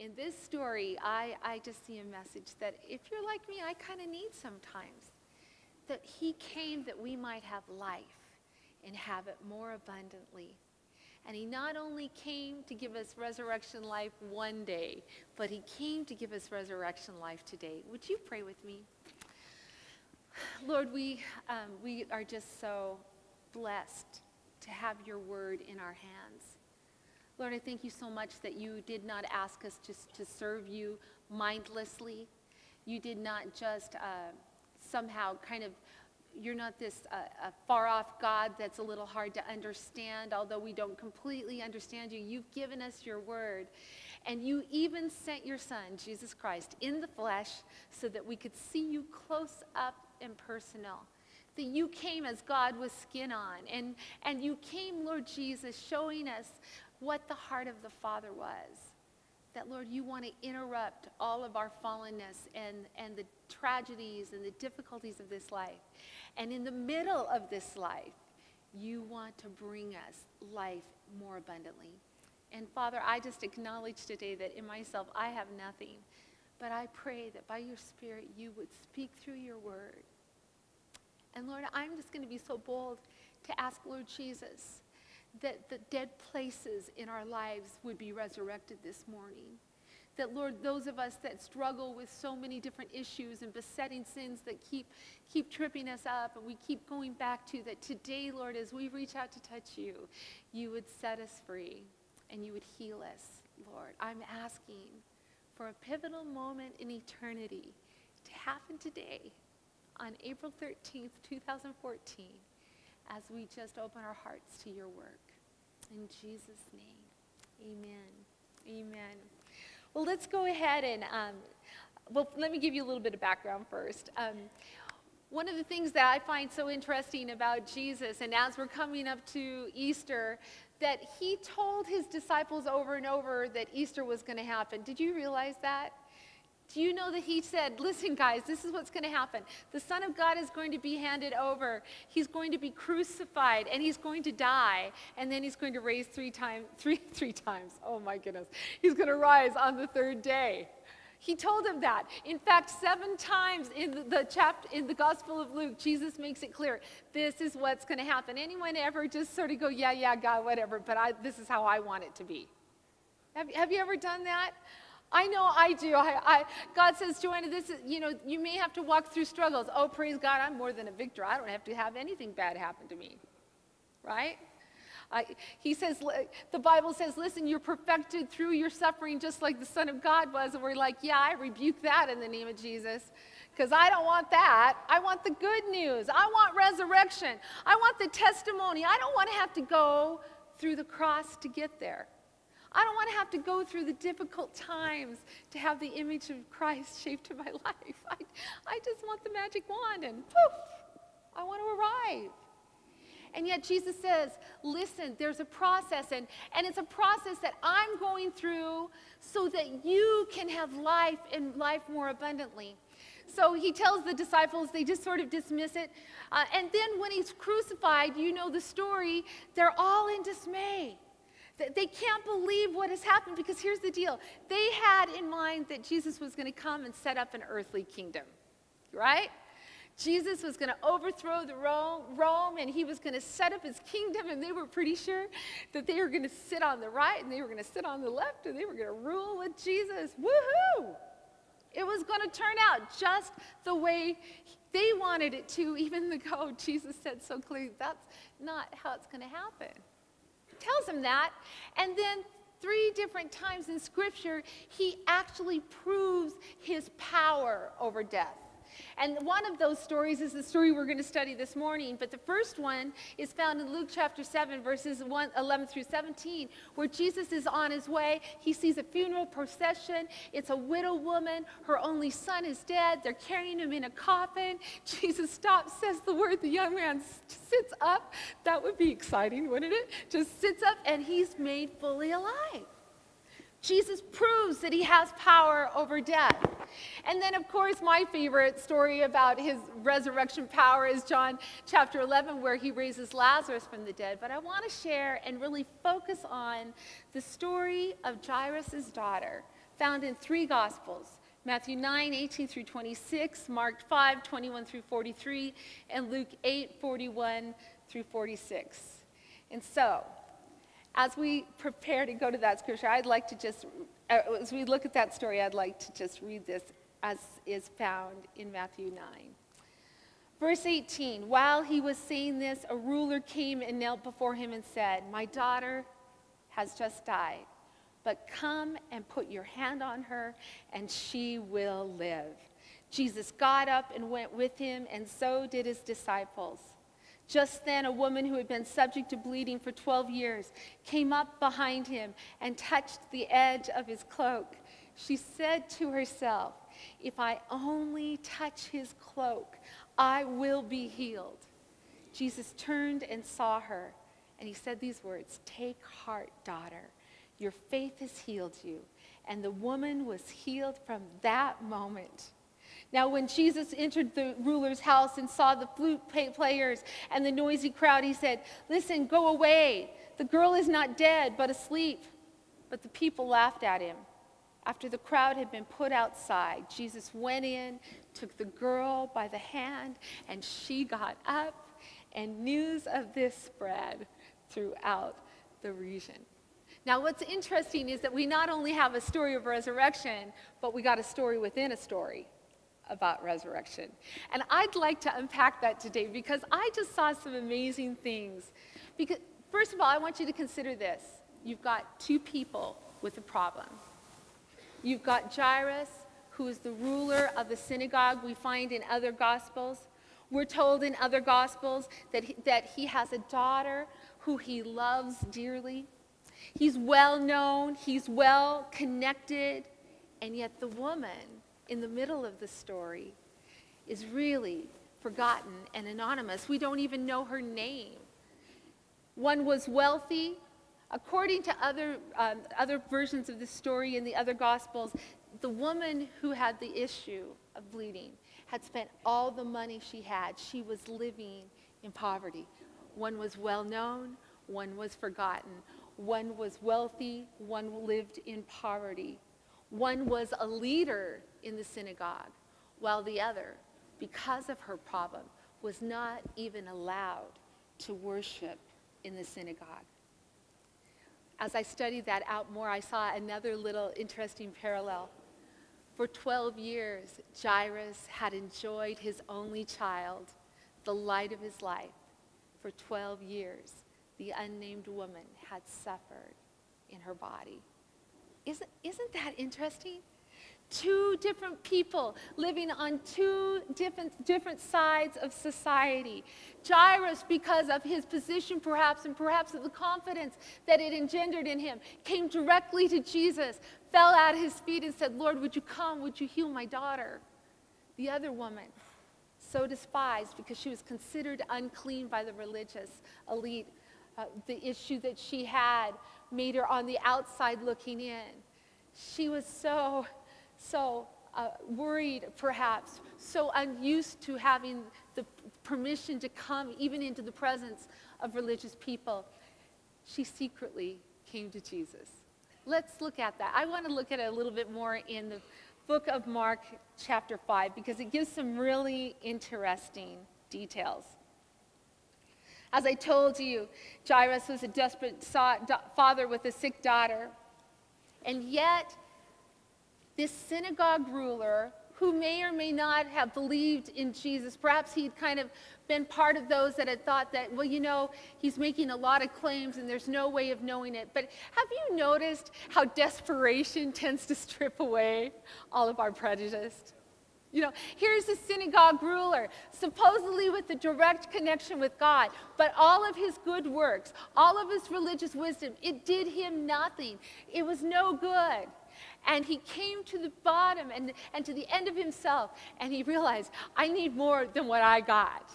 in this story, I, I just see a message that if you're like me, I kind of need sometimes. That he came that we might have life and have it more abundantly. And he not only came to give us resurrection life one day, but he came to give us resurrection life today. Would you pray with me? Lord, we, um, we are just so blessed to have your word in our hands. Lord, I thank you so much that you did not ask us just to serve you mindlessly. You did not just uh, somehow kind of, you're not this uh, far off God that's a little hard to understand, although we don't completely understand you. You've given us your word. And you even sent your son, Jesus Christ, in the flesh so that we could see you close up and personal that you came as God with skin on. And, and you came, Lord Jesus, showing us what the heart of the Father was. That, Lord, you want to interrupt all of our fallenness and, and the tragedies and the difficulties of this life. And in the middle of this life, you want to bring us life more abundantly. And Father, I just acknowledge today that in myself I have nothing. But I pray that by your Spirit you would speak through your word. And Lord, I'm just going to be so bold to ask Lord Jesus that the dead places in our lives would be resurrected this morning. That, Lord, those of us that struggle with so many different issues and besetting sins that keep, keep tripping us up and we keep going back to, that today, Lord, as we reach out to touch you, you would set us free and you would heal us, Lord. I'm asking for a pivotal moment in eternity to happen today on April 13th, 2014 as we just open our hearts to your work. In Jesus' name, amen. Amen. Well, let's go ahead and, um, well, let me give you a little bit of background first. Um, one of the things that I find so interesting about Jesus, and as we're coming up to Easter, that he told his disciples over and over that Easter was going to happen. Did you realize that? Do you know that he said, listen, guys, this is what's going to happen. The Son of God is going to be handed over. He's going to be crucified and he's going to die. And then he's going to raise three times, three, three times. Oh my goodness. He's going to rise on the third day. He told him that. In fact, seven times in the, the chapter in the Gospel of Luke, Jesus makes it clear this is what's going to happen. Anyone ever just sort of go, yeah, yeah, God, whatever, but I, this is how I want it to be? Have, have you ever done that? I know I do. I, I, God says, Joanna, this is, you know, you may have to walk through struggles. Oh, praise God, I'm more than a victor. I don't have to have anything bad happen to me. Right? I, he says, the Bible says, listen, you're perfected through your suffering just like the Son of God was. And we're like, yeah, I rebuke that in the name of Jesus because I don't want that. I want the good news. I want resurrection. I want the testimony. I don't want to have to go through the cross to get there. I don't want to have to go through the difficult times to have the image of Christ shaped in my life. I, I just want the magic wand and poof, I want to arrive. And yet Jesus says, listen, there's a process, and, and it's a process that I'm going through so that you can have life and life more abundantly. So he tells the disciples, they just sort of dismiss it. Uh, and then when he's crucified, you know the story, they're all in dismay. They can't believe what has happened because here's the deal. They had in mind that Jesus was going to come and set up an earthly kingdom, right? Jesus was going to overthrow the Rome, Rome and he was going to set up his kingdom and they were pretty sure that they were going to sit on the right and they were going to sit on the left and they were going to rule with Jesus. Woohoo! It was going to turn out just the way they wanted it to, even though Jesus said so clearly that's not how it's going to happen tells him that. And then three different times in Scripture, he actually proves his power over death. And one of those stories is the story we're going to study this morning. But the first one is found in Luke chapter 7, verses 1, 11 through 17, where Jesus is on his way. He sees a funeral procession. It's a widow woman. Her only son is dead. They're carrying him in a coffin. Jesus stops, says the word. The young man sits up. That would be exciting, wouldn't it? Just sits up, and he's made fully alive. Jesus proves that he has power over death. And then, of course, my favorite story about his resurrection power is John chapter 11, where he raises Lazarus from the dead. But I want to share and really focus on the story of Jairus' daughter found in three Gospels Matthew 9, 18 through 26, Mark 5, 21 through 43, and Luke 8, 41 through 46. And so, as we prepare to go to that scripture, I'd like to just, uh, as we look at that story, I'd like to just read this as is found in Matthew 9. Verse 18 While he was saying this, a ruler came and knelt before him and said, My daughter has just died, but come and put your hand on her, and she will live. Jesus got up and went with him, and so did his disciples. Just then, a woman who had been subject to bleeding for 12 years came up behind him and touched the edge of his cloak. She said to herself, If I only touch his cloak, I will be healed. Jesus turned and saw her, and he said these words Take heart, daughter. Your faith has healed you. And the woman was healed from that moment. Now, when Jesus entered the ruler's house and saw the flute players and the noisy crowd, he said, Listen, go away. The girl is not dead, but asleep. But the people laughed at him. After the crowd had been put outside, Jesus went in, took the girl by the hand, and she got up, and news of this spread throughout the region. Now, what's interesting is that we not only have a story of resurrection, but we got a story within a story about resurrection. And I'd like to unpack that today because I just saw some amazing things. Because, first of all, I want you to consider this you've got two people with a problem. You've got Jairus, who is the ruler of the synagogue we find in other gospels. We're told in other gospels that he, that he has a daughter who he loves dearly. He's well known, he's well connected, and yet the woman in the middle of the story is really forgotten and anonymous. We don't even know her name. One was wealthy. According to other, um, other versions of the story in the other Gospels, the woman who had the issue of bleeding had spent all the money she had. She was living in poverty. One was well known, one was forgotten. One was wealthy, one lived in poverty. One was a leader in the synagogue, while the other, because of her problem, was not even allowed to worship in the synagogue. As I studied that out more, I saw another little interesting parallel. For 12 years, Jairus had enjoyed his only child, the light of his life. For 12 years, the unnamed woman had suffered in her body. Isn't, isn't that interesting? Two different people living on two different, different sides of society. Jairus, because of his position perhaps, and perhaps of the confidence that it engendered in him, came directly to Jesus, fell at his feet, and said, Lord, would you come? Would you heal my daughter? The other woman, so despised because she was considered unclean by the religious elite, uh, the issue that she had made her on the outside looking in. She was so, so uh, worried, perhaps, so unused to having the permission to come even into the presence of religious people. She secretly came to Jesus. Let's look at that. I want to look at it a little bit more in the book of Mark, chapter 5, because it gives some really interesting details. As I told you, Jairus was a desperate father with a sick daughter. And yet, this synagogue ruler, who may or may not have believed in Jesus, perhaps he'd kind of been part of those that had thought that, well, you know, he's making a lot of claims and there's no way of knowing it. But have you noticed how desperation tends to strip away all of our prejudice? You know, here's a synagogue ruler, supposedly with a direct connection with God, but all of his good works, all of his religious wisdom, it did him nothing. It was no good. And he came to the bottom and, and to the end of himself, and he realized, I need more than what I got.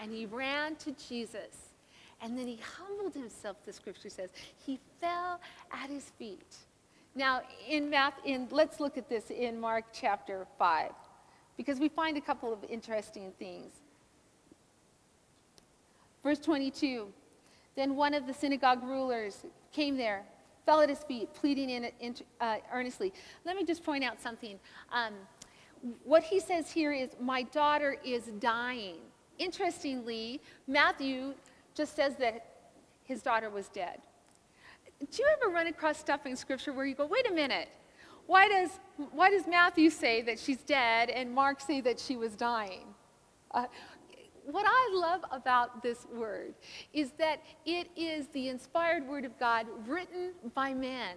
And he ran to Jesus. And then he humbled himself, the scripture says. He fell at his feet. Now, in math, in, let's look at this in Mark chapter 5 because we find a couple of interesting things. Verse 22 Then one of the synagogue rulers came there, fell at his feet, pleading in, in uh, earnestly. Let me just point out something. Um, what he says here is, My daughter is dying. Interestingly, Matthew just says that his daughter was dead. Do you ever run across stuff in Scripture where you go, wait a minute, why does, why does Matthew say that she's dead and Mark say that she was dying? Uh, what I love about this word is that it is the inspired word of God written by men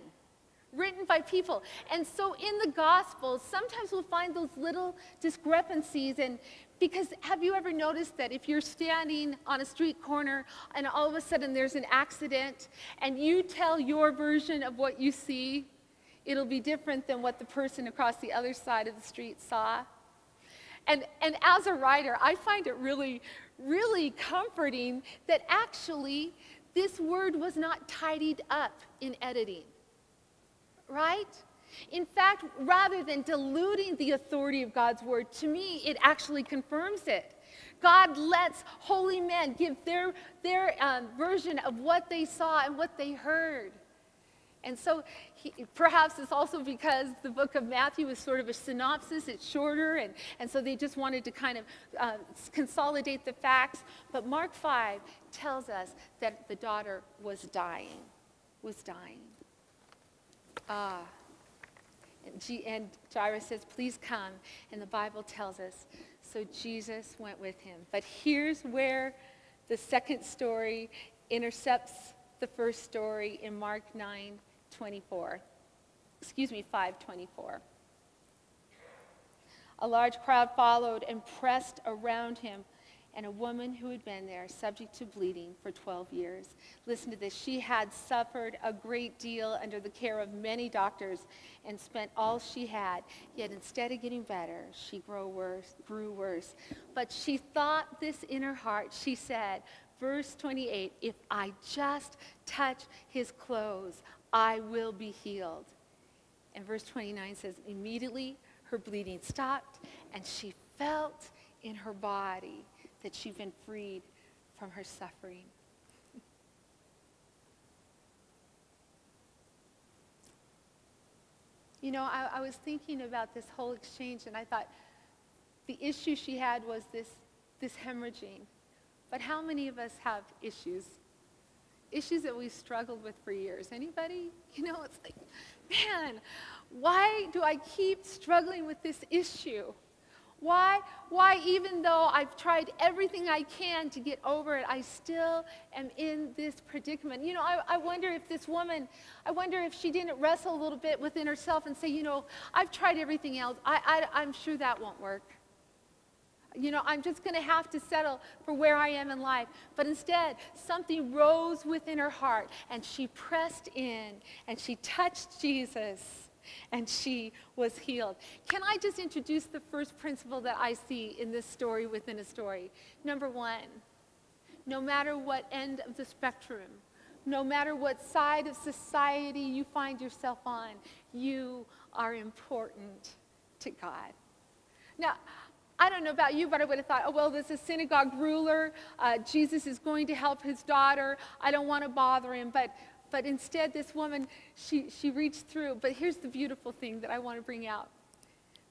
written by people. And so in the Gospels, sometimes we'll find those little discrepancies. And because have you ever noticed that if you're standing on a street corner and all of a sudden there's an accident and you tell your version of what you see, it'll be different than what the person across the other side of the street saw? And, and as a writer, I find it really, really comforting that actually this word was not tidied up in editing right? In fact, rather than diluting the authority of God's word, to me, it actually confirms it. God lets holy men give their, their um, version of what they saw and what they heard. And so he, perhaps it's also because the book of Matthew is sort of a synopsis, it's shorter, and, and so they just wanted to kind of uh, consolidate the facts. But Mark 5 tells us that the daughter was dying, was dying. Ah. And, G- and Jairus says, Please come. And the Bible tells us, so Jesus went with him. But here's where the second story intercepts the first story in Mark 9 24. Excuse me, 524. A large crowd followed and pressed around him and a woman who had been there subject to bleeding for 12 years. Listen to this. She had suffered a great deal under the care of many doctors and spent all she had. Yet instead of getting better, she grew worse, grew worse. But she thought this in her heart. She said, verse 28, if I just touch his clothes, I will be healed. And verse 29 says, immediately her bleeding stopped and she felt in her body that she'd been freed from her suffering. you know, I, I was thinking about this whole exchange, and I thought the issue she had was this, this hemorrhaging. But how many of us have issues? Issues that we've struggled with for years. Anybody? You know, it's like, man, why do I keep struggling with this issue? Why, why, even though I've tried everything I can to get over it, I still am in this predicament? You know, I, I wonder if this woman, I wonder if she didn't wrestle a little bit within herself and say, you know, I've tried everything else. I, I, I'm sure that won't work. You know, I'm just going to have to settle for where I am in life. But instead, something rose within her heart, and she pressed in and she touched Jesus and she was healed. Can I just introduce the first principle that I see in this story within a story? Number one, no matter what end of the spectrum, no matter what side of society you find yourself on, you are important to God. Now, I don't know about you, but I would have thought, oh, well, this is a synagogue ruler. Uh, Jesus is going to help his daughter. I don't want to bother him. But but instead, this woman, she, she reached through. But here's the beautiful thing that I want to bring out.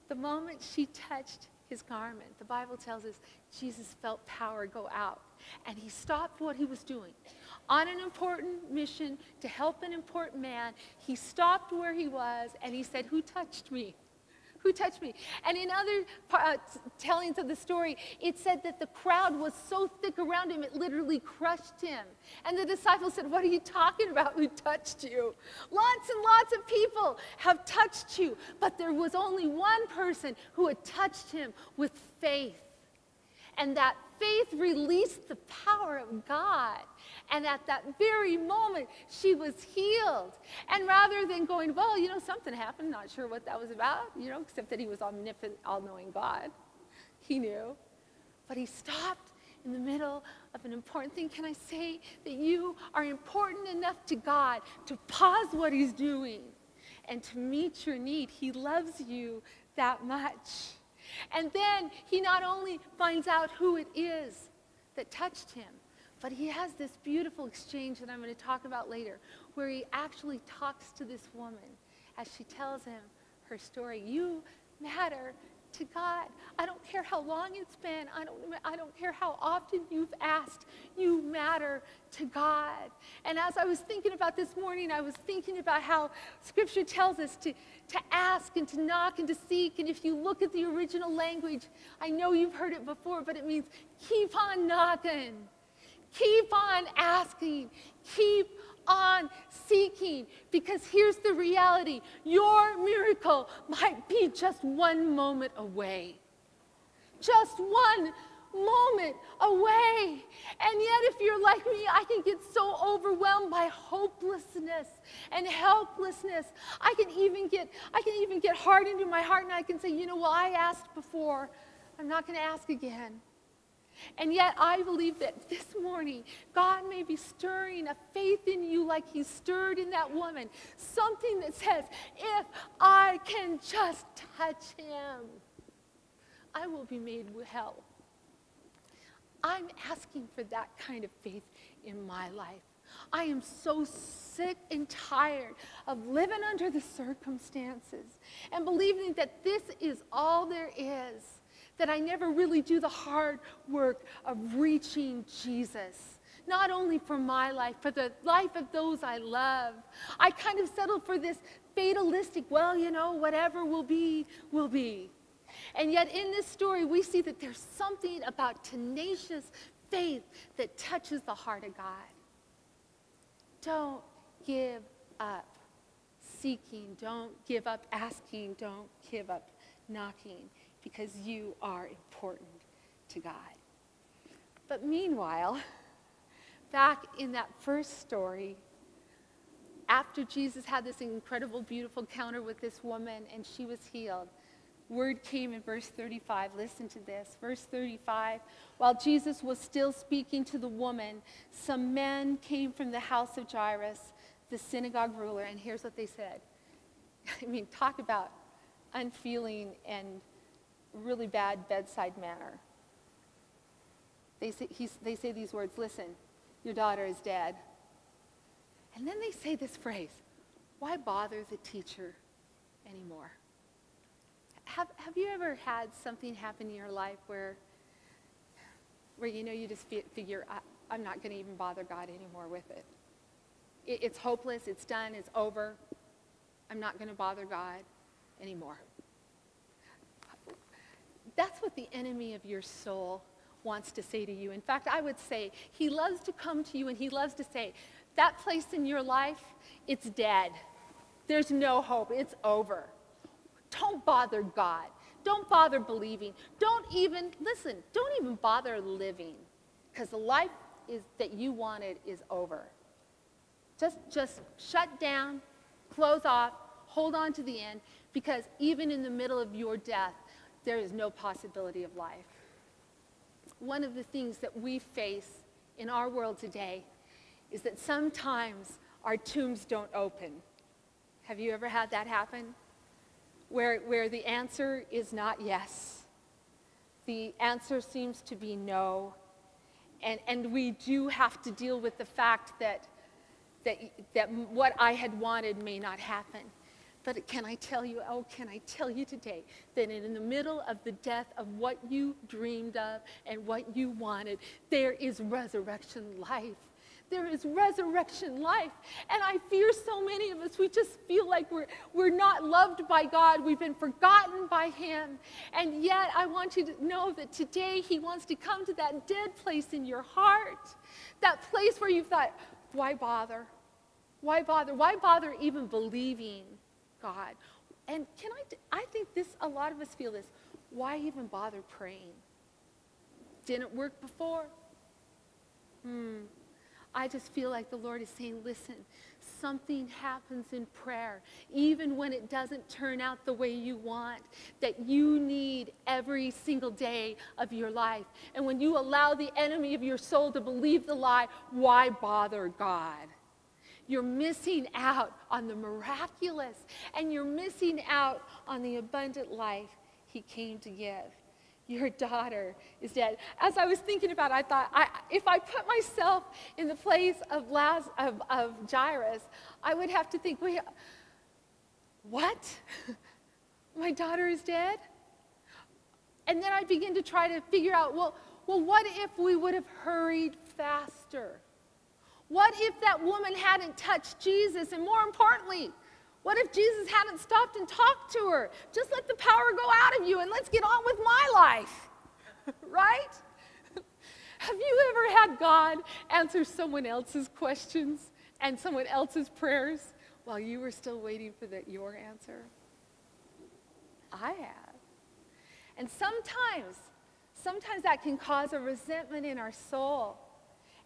The moment she touched his garment, the Bible tells us Jesus felt power go out. And he stopped what he was doing. On an important mission to help an important man, he stopped where he was and he said, Who touched me? Who touched me? And in other uh, tellings of the story, it said that the crowd was so thick around him, it literally crushed him. And the disciples said, What are you talking about? Who touched you? Lots and lots of people have touched you, but there was only one person who had touched him with faith. And that faith released the power of God. And at that very moment, she was healed. And rather than going, well, you know, something happened, not sure what that was about, you know, except that he was omnipotent, all knowing God. He knew. But he stopped in the middle of an important thing. Can I say that you are important enough to God to pause what he's doing and to meet your need? He loves you that much. And then he not only finds out who it is that touched him, but he has this beautiful exchange that I'm going to talk about later, where he actually talks to this woman as she tells him her story. You matter to God. I don't care how long it's been. I don't, I don't care how often you've asked. You matter to God. And as I was thinking about this morning, I was thinking about how Scripture tells us to, to ask and to knock and to seek. And if you look at the original language, I know you've heard it before, but it means keep on knocking, keep on asking, keep on seeking because here's the reality your miracle might be just one moment away. Just one moment away. And yet, if you're like me, I can get so overwhelmed by hopelessness and helplessness. I can even get, I can even get hard into my heart and I can say, you know, well, I asked before. I'm not going to ask again. And yet, I believe that this morning, God may be stirring a faith in you like He stirred in that woman. Something that says, if I can just touch Him, I will be made well. I'm asking for that kind of faith in my life. I am so sick and tired of living under the circumstances and believing that this is all there is that I never really do the hard work of reaching Jesus. Not only for my life, for the life of those I love. I kind of settle for this fatalistic, well, you know, whatever will be, will be. And yet in this story, we see that there's something about tenacious faith that touches the heart of God. Don't give up seeking. Don't give up asking. Don't give up knocking because you are important to God. But meanwhile, back in that first story, after Jesus had this incredible, beautiful encounter with this woman and she was healed, word came in verse 35. Listen to this. Verse 35 While Jesus was still speaking to the woman, some men came from the house of Jairus, the synagogue ruler, and here's what they said. I mean, talk about unfeeling and really bad bedside manner. They say, they say these words Listen, your daughter is dead. And then they say this phrase Why bother the teacher anymore? Have, have you ever had something happen in your life where, where you know you just figure, I, am not going to even bother God anymore with it. it? It's hopeless, it's done, it's over. I'm not going to bother God anymore. That's what the enemy of your soul wants to say to you. In fact, I would say he loves to come to you and he loves to say, that place in your life, it's dead. There's no hope. It's over. Don't bother God. Don't bother believing. Don't even, listen, don't even bother living because the life is, that you wanted is over. Just, just shut down, close off, hold on to the end because even in the middle of your death, there is no possibility of life. One of the things that we face in our world today is that sometimes our tombs don't open. Have you ever had that happen? Where, where the answer is not yes. The answer seems to be no. And, and we do have to deal with the fact that, that, that what I had wanted may not happen. But can I tell you, oh, can I tell you today that in the middle of the death of what you dreamed of and what you wanted, there is resurrection life. There is resurrection life. And I fear so many of us, we just feel like we're, we're not loved by God. We've been forgotten by Him. And yet, I want you to know that today He wants to come to that dead place in your heart, that place where you thought, why bother? Why bother? Why bother even believing? God. And can I, I think this, a lot of us feel this. Why even bother praying? Didn't work before? Hmm. I just feel like the Lord is saying, listen, something happens in prayer, even when it doesn't turn out the way you want, that you need every single day of your life. And when you allow the enemy of your soul to believe the lie, why bother God? You're missing out on the miraculous, and you're missing out on the abundant life He came to give. your daughter is dead. As I was thinking about it, I thought, I, if I put myself in the place of, Laz, of, of Jairus, I would have to think, wait, what? My daughter is dead? And then I begin to try to figure out, well, well, what if we would have hurried faster? What if that woman hadn't touched Jesus? And more importantly, what if Jesus hadn't stopped and talked to her? Just let the power go out of you and let's get on with my life. right? Have you ever had God answer someone else's questions and someone else's prayers while you were still waiting for the, your answer? I have. And sometimes, sometimes that can cause a resentment in our soul.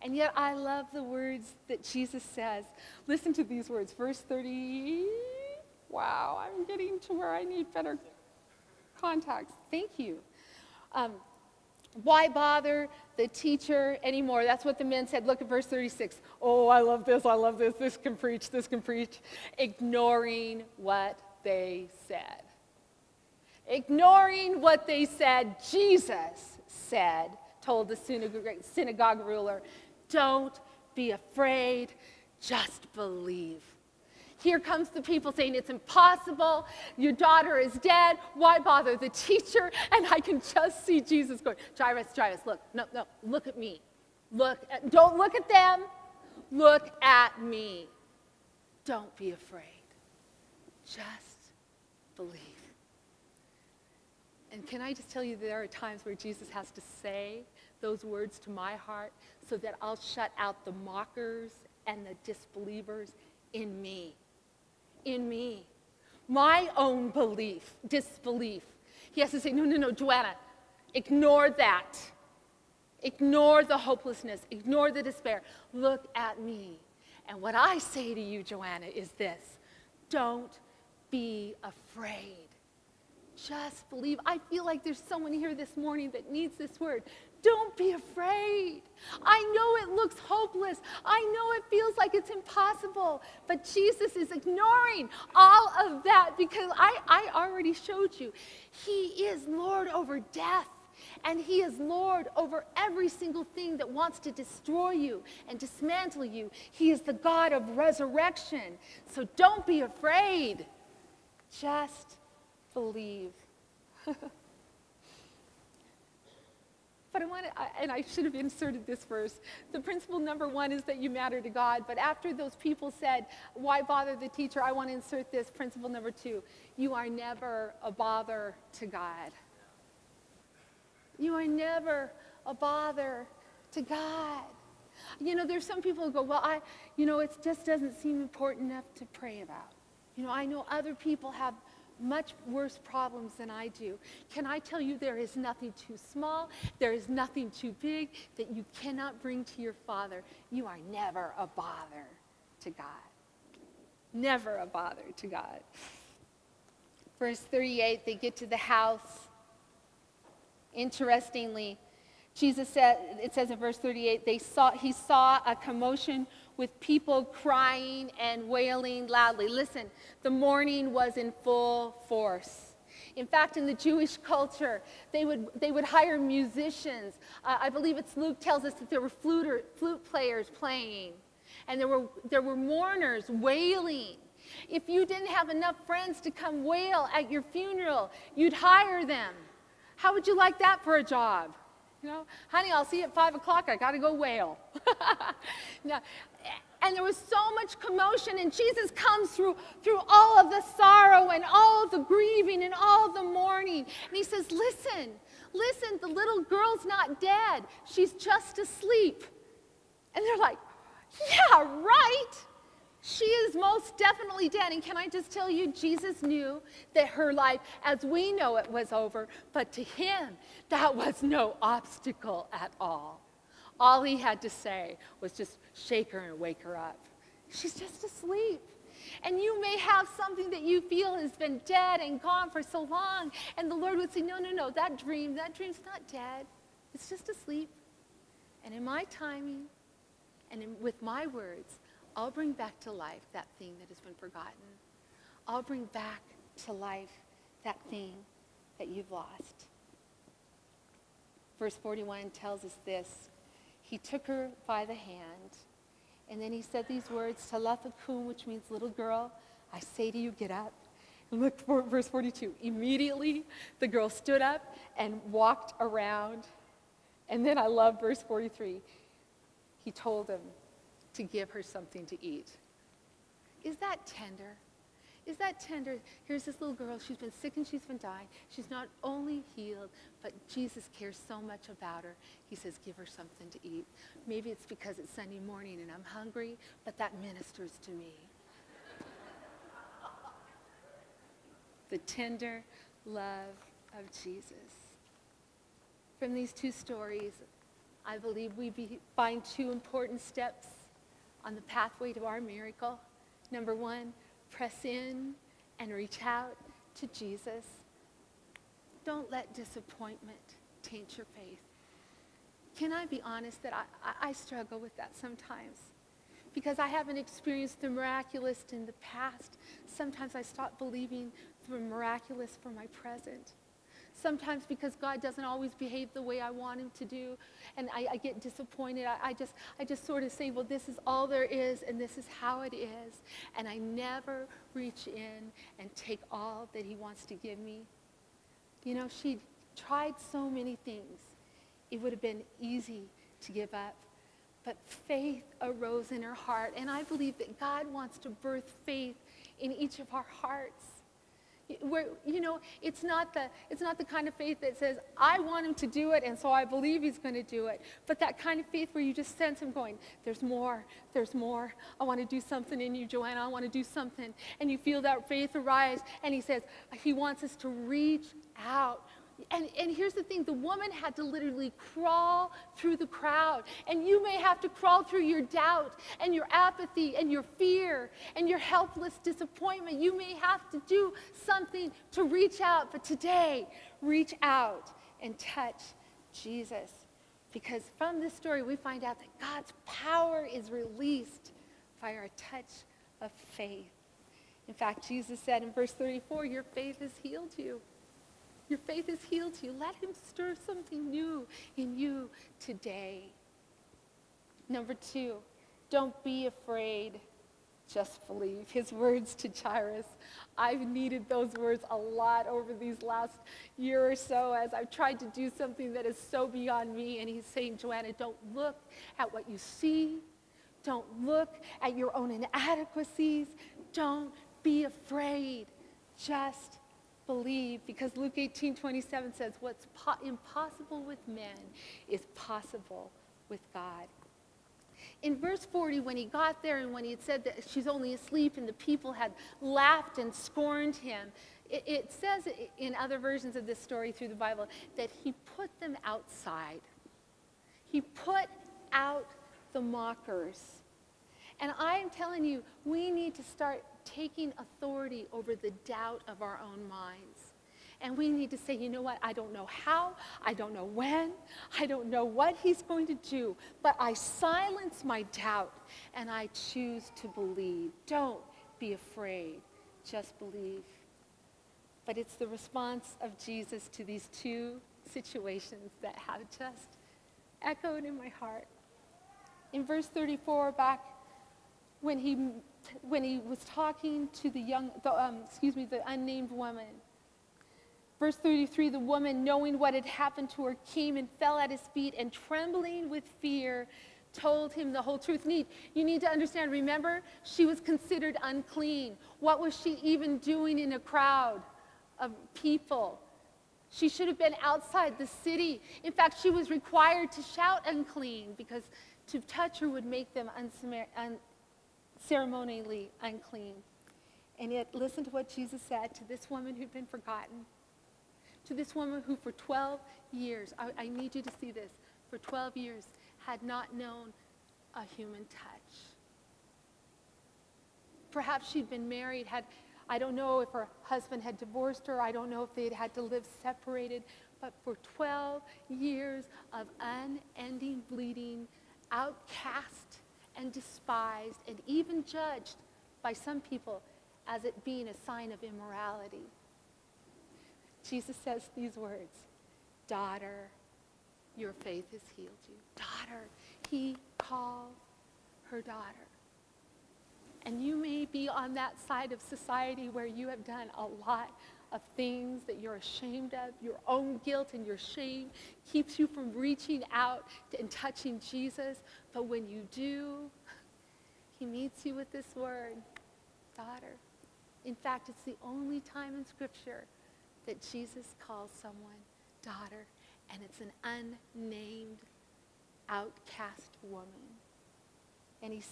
And yet I love the words that Jesus says. Listen to these words. Verse 30. Wow, I'm getting to where I need better contacts. Thank you. Um, why bother the teacher anymore? That's what the men said. Look at verse 36. Oh, I love this. I love this. This can preach. This can preach. Ignoring what they said. Ignoring what they said, Jesus said, told the synagogue ruler, don't be afraid, just believe. Here comes the people saying, It's impossible. Your daughter is dead. Why bother the teacher? And I can just see Jesus going, Jairus, Jairus, look, no, no, look at me. Look, at, don't look at them. Look at me. Don't be afraid. Just believe. And can I just tell you, there are times where Jesus has to say those words to my heart so that I'll shut out the mockers and the disbelievers in me. In me. My own belief, disbelief. He has to say, no, no, no, Joanna, ignore that. Ignore the hopelessness. Ignore the despair. Look at me. And what I say to you, Joanna, is this don't be afraid. Just believe. I feel like there's someone here this morning that needs this word. Don't be afraid. I know it looks hopeless. I know it feels like it's impossible. But Jesus is ignoring all of that because I, I already showed you. He is Lord over death. And He is Lord over every single thing that wants to destroy you and dismantle you. He is the God of resurrection. So don't be afraid. Just believe. But I want to, and I should have inserted this verse. The principle number one is that you matter to God. But after those people said, why bother the teacher? I want to insert this principle number two. You are never a bother to God. You are never a bother to God. You know, there's some people who go, well, I, you know, it just doesn't seem important enough to pray about. You know, I know other people have much worse problems than I do. Can I tell you there is nothing too small, there is nothing too big that you cannot bring to your Father? You are never a bother to God. Never a bother to God. Verse 38, they get to the house. Interestingly, Jesus said, it says in verse 38, they saw, he saw a commotion with people crying and wailing loudly. Listen, the mourning was in full force. In fact, in the Jewish culture, they would, they would hire musicians. Uh, I believe it's Luke tells us that there were flute, flute players playing, and there were, there were mourners wailing. If you didn't have enough friends to come wail at your funeral, you'd hire them. How would you like that for a job? You know, honey, I'll see you at five o'clock. I got to go wail. now, and there was so much commotion, and Jesus comes through, through all of the sorrow and all the grieving and all the mourning. And he says, Listen, listen, the little girl's not dead. She's just asleep. And they're like, Yeah, right. She is most definitely dead. And can I just tell you, Jesus knew that her life, as we know it, was over, but to him, that was no obstacle at all. All he had to say was just shake her and wake her up. She's just asleep. And you may have something that you feel has been dead and gone for so long. And the Lord would say, No, no, no, that dream, that dream's not dead. It's just asleep. And in my timing and in, with my words, I'll bring back to life that thing that has been forgotten. I'll bring back to life that thing that you've lost. verse 41 tells us this. He took her by the hand, and then he said these words, "Talitha koum," which means little girl, I say to you, get up. And look for verse 42. Immediately, the girl stood up and walked around. And then I love verse 43. He told him to give her something to eat. Is that tender? Is that tender? Here's this little girl. She's been sick and she's been dying. She's not only healed, but Jesus cares so much about her. He says, give her something to eat. Maybe it's because it's Sunday morning and I'm hungry, but that ministers to me. the tender love of Jesus. From these two stories, I believe we be, find two important steps on the pathway to our miracle. Number one, press in and reach out to Jesus. Don't let disappointment taint your faith. Can I be honest that I, I, struggle with that sometimes? Because I haven't experienced the miraculous in the past. Sometimes I stop believing the miraculous for my present sometimes because God doesn't always behave the way I want him to do, and I, I get disappointed. I, I, just, I just sort of say, well, this is all there is, and this is how it is. And I never reach in and take all that he wants to give me. You know, she tried so many things. It would have been easy to give up. But faith arose in her heart. And I believe that God wants to birth faith in each of our hearts. Where, you know, it's not, the, it's not the kind of faith that says, I want him to do it, and so I believe he's going to do it. But that kind of faith where you just sense him going, there's more, there's more. I want to do something in you, Joanna. I want to do something. And you feel that faith arise, and he says, he wants us to reach out and, and here's the thing the woman had to literally crawl through the crowd. And you may have to crawl through your doubt and your apathy and your fear and your helpless disappointment. You may have to do something to reach out. But today, reach out and touch Jesus. Because from this story, we find out that God's power is released by our touch of faith. In fact, Jesus said in verse 34, Your faith has healed you. Your faith has healed to you. Let him stir something new in you today. Number two, don't be afraid. Just believe. His words to Jairus. I've needed those words a lot over these last year or so as I've tried to do something that is so beyond me. And he's saying, Joanna, don't look at what you see. Don't look at your own inadequacies. Don't be afraid. Just believe because Luke 18 27 says, What's po- impossible with men is possible with God. In verse 40, when he got there and when he had said that she's only asleep and the people had laughed and scorned him, it, it says in other versions of this story through the Bible that he put them outside. He put out the mockers. And I am telling you, we need to start taking authority over the doubt of our own minds. And we need to say, you know what? I don't know how. I don't know when. I don't know what he's going to do. But I silence my doubt and I choose to believe. Don't be afraid. Just believe. But it's the response of Jesus to these two situations that have just echoed in my heart. In verse 34, back when he when he was talking to the young, the, um, excuse me, the unnamed woman. Verse 33 the woman, knowing what had happened to her, came and fell at his feet and trembling with fear, told him the whole truth. Need, you need to understand, remember, she was considered unclean. What was she even doing in a crowd of people? She should have been outside the city. In fact, she was required to shout unclean because to touch her would make them unsam- ceremonially unclean. And yet, listen to what Jesus said to this woman who'd been forgotten, to this woman who for 12 years, I, I need you to see this, for 12 years had not known a human touch. Perhaps she'd been married, had, I don't know if her husband had divorced her, I don't know if they'd had to live separated, but for 12 years of unending bleeding, outcast, and despised and even judged by some people as it being a sign of immorality. Jesus says these words Daughter, Your faith has healed you. Daughter, he called her daughter. And you may be on that side of society where you have done a lot of things that you're ashamed of. Your own guilt and your shame keeps you from reaching out and touching Jesus. But when you do, he meets you with this word, daughter. In fact, it's the only time in Scripture that Jesus calls someone daughter, and it's an unnamed, outcast woman. And, he's,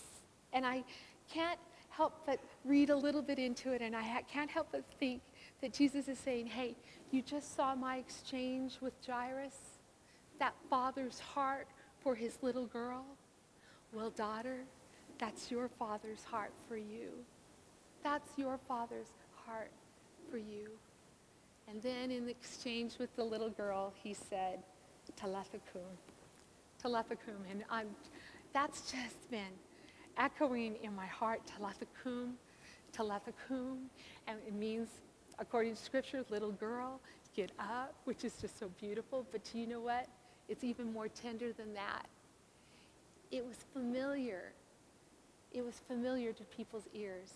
and I can't help but read a little bit into it, and I can't help but think that Jesus is saying, hey, you just saw my exchange with Jairus, that father's heart for his little girl. Well, daughter, that's your father's heart for you. That's your father's heart for you. And then in the exchange with the little girl, he said, Talitha koum. Talitha koum. And I'm, that's just been echoing in my heart, Talitha koum, Talitha koum. And it means, according to scripture, little girl, get up, which is just so beautiful. But do you know what? It's even more tender than that. It was familiar. It was familiar to people's ears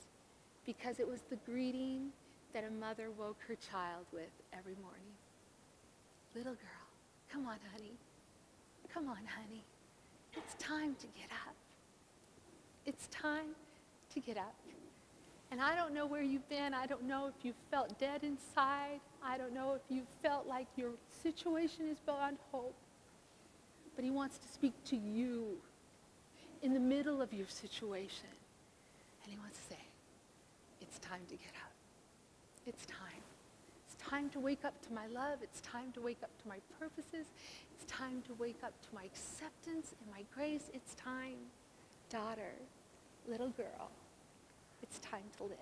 because it was the greeting that a mother woke her child with every morning. Little girl, come on, honey. Come on, honey. It's time to get up. It's time to get up. And I don't know where you've been. I don't know if you felt dead inside. I don't know if you felt like your situation is beyond hope. But he wants to speak to you in the middle of your situation. And he wants to say, it's time to get up. It's time. It's time to wake up to my love. It's time to wake up to my purposes. It's time to wake up to my acceptance and my grace. It's time, daughter, little girl. It's time to live.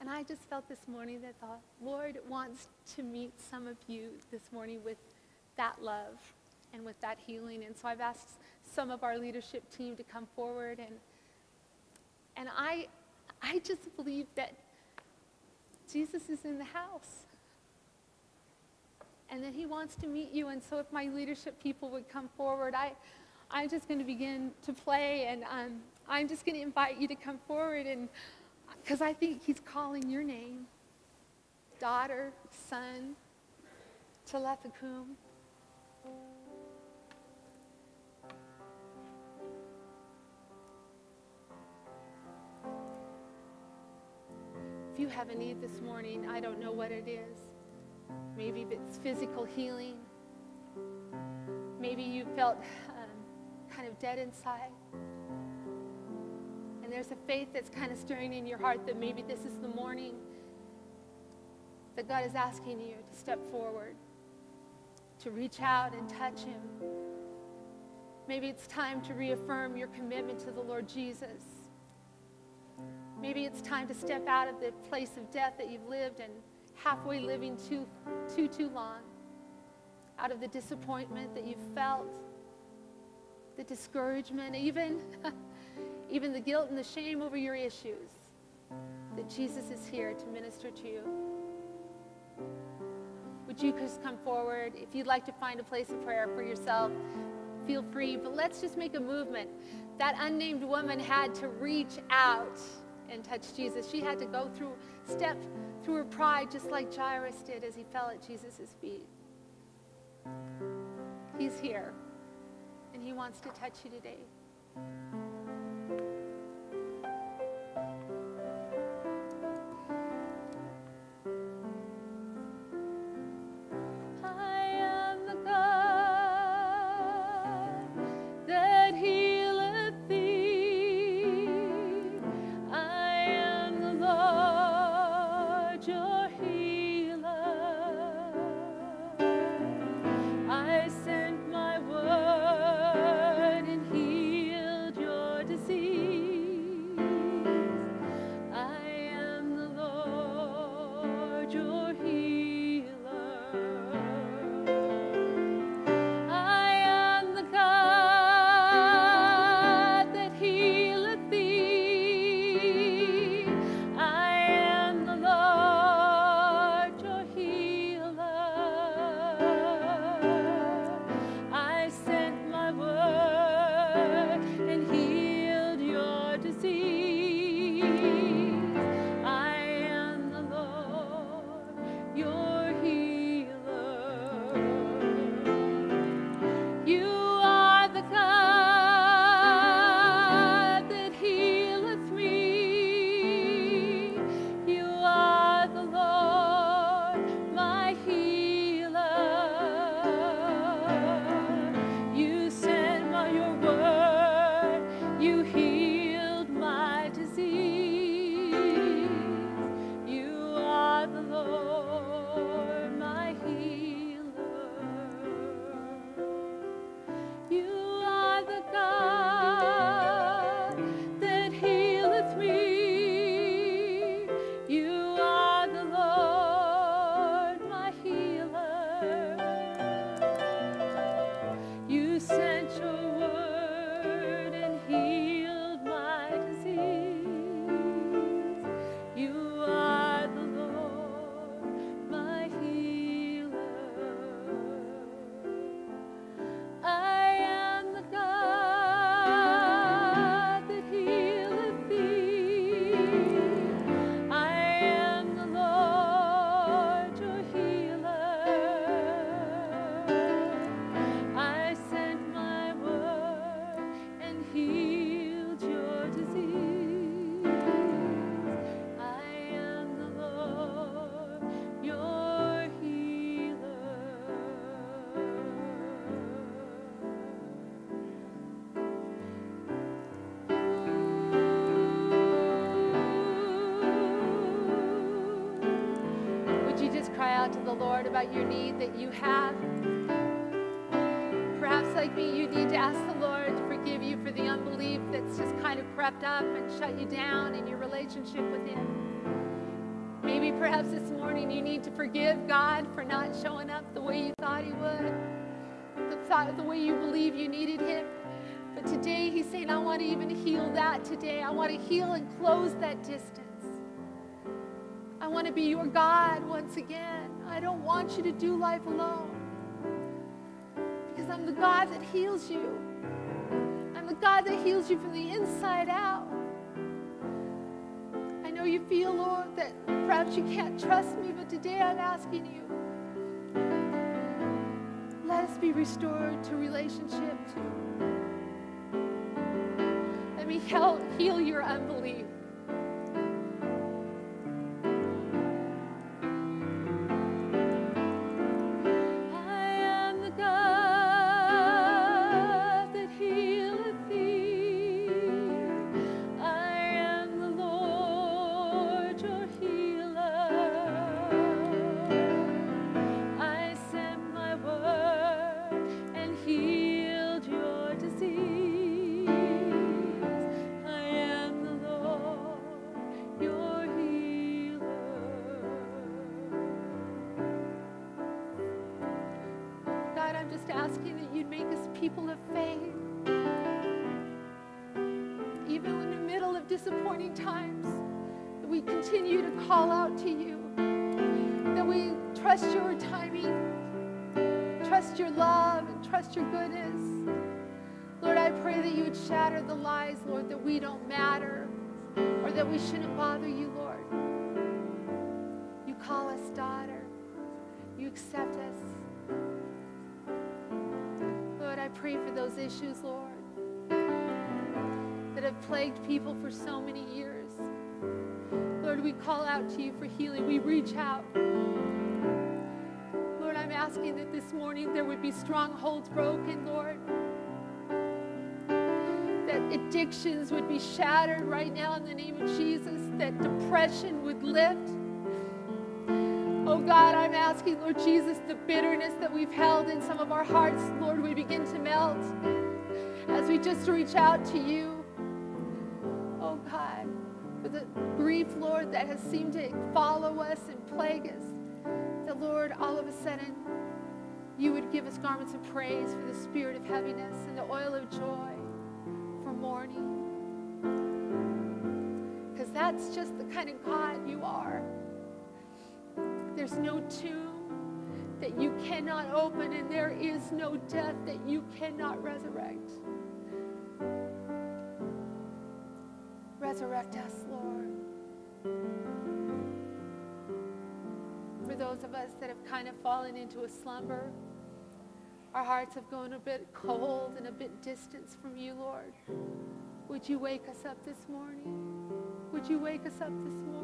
And I just felt this morning that the Lord wants to meet some of you this morning with that love and with that healing. And so I've asked some of our leadership team to come forward and and I I just believe that Jesus is in the house. And that he wants to meet you. And so if my leadership people would come forward, I, I'm just going to begin to play. And um, I'm just going to invite you to come forward. And because I think he's calling your name daughter, son, Talitha koum. If you have a need this morning, I don't know what it is. Maybe it's physical healing. Maybe you felt kind of dead inside. And there's a faith that's kind of stirring in your heart that maybe this is the morning that God is asking you to step forward, to reach out and touch Him. Maybe it's time to reaffirm your commitment to the Lord Jesus. Maybe it's time to step out of the place of death that you've lived and halfway living too, too, too long. Out of the disappointment that you've felt, the discouragement, even, even the guilt and the shame over your issues. That Jesus is here to minister to you. Would you just come forward? If you'd like to find a place of prayer for yourself, feel free. But let's just make a movement. That unnamed woman had to reach out and touch Jesus. She had to go through, step through her pride just like Jairus did as he fell at Jesus' feet. He's here, and he wants to touch you today. Out to the Lord about your need that you have? Perhaps, like me, you need to ask the Lord to forgive you for the unbelief that's just kind of crept up and shut you down in your relationship with Him. Maybe, perhaps this morning, you need to forgive God for not showing up the way you thought He would, the, thought, the way you believe you needed Him. But today, He's saying, I want to even heal that today. I want to heal and close that distance. I want to be your God once again. I don't want you to do life alone. Because I'm the God that heals you. I'm the God that heals you from the inside out. I know you feel, Lord, that perhaps you can't trust me, but today I'm asking you. Let us be restored to relationship, to let me help heal your unbelief. Your goodness. Lord, I pray that you would shatter the lies, Lord, that we don't matter or that we shouldn't bother you, Lord. You call us daughter. You accept us. Lord, I pray for those issues, Lord, that have plagued people for so many years. Lord, we call out to you for healing. We reach out asking that this morning there would be strongholds broken, Lord. That addictions would be shattered right now in the name of Jesus, that depression would lift. Oh God, I'm asking, Lord Jesus, the bitterness that we've held in some of our hearts, Lord, we begin to melt as we just reach out to you. Oh God, for the grief, Lord, that has seemed to follow us and plague us. That, Lord, all of a sudden, you would give us garments of praise for the spirit of heaviness and the oil of joy for mourning. Because that's just the kind of God you are. There's no tomb that you cannot open, and there is no death that you cannot resurrect. Resurrect us, Lord. For those of us that have kind of fallen into a slumber, our hearts have gone a bit cold and a bit distant from you, Lord. Would you wake us up this morning? Would you wake us up this morning?